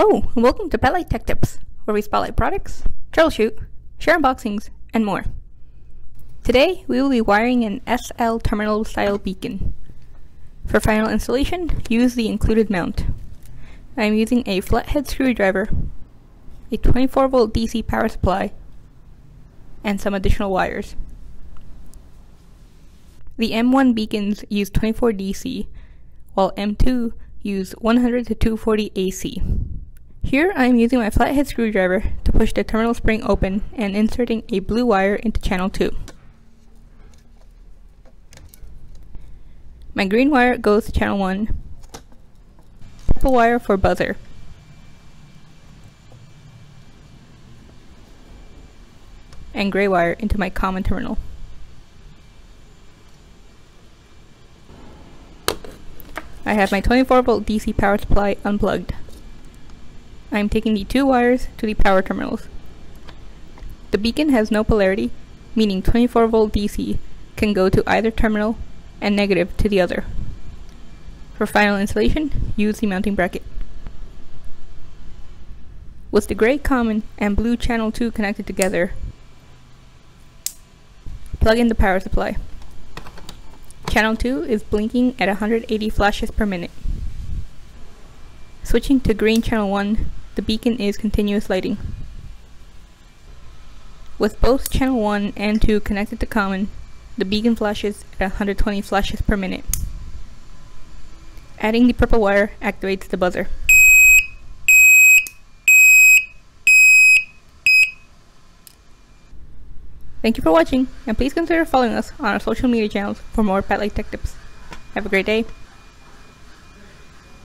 Hello, and welcome to PATLITE Tech Tips, where we spotlight products, troubleshoot, share unboxings, and more. Today, we will be wiring an SL terminal style beacon. For final installation, use the included mount. I am using a flathead screwdriver, a 24 volt DC power supply, and some additional wires. The M1 beacons use 24 DC, while M2 use 100 to 240 AC. Here I am using my flathead screwdriver to push the terminal spring open and inserting a blue wire into channel 2. My green wire goes to channel 1, purple wire for buzzer. and gray wire into my common terminal. I have my 24 volt DC power supply unplugged. I am taking the two wires to the power terminals. The beacon has no polarity, meaning 24 volt DC can go to either terminal and negative to the other. For final installation, use the mounting bracket. With the gray common and blue channel 2 connected together, plug in the power supply. Channel 2 is blinking at 180 flashes per minute. Switching to green channel 1, the beacon is continuous lighting. With both channel 1 and 2 connected to common, the beacon flashes at 120 flashes per minute. Adding the purple wire activates the buzzer. Thank you for watching, and please consider following us on our social media channels for more PATLITE Tech Tips. Have a great day.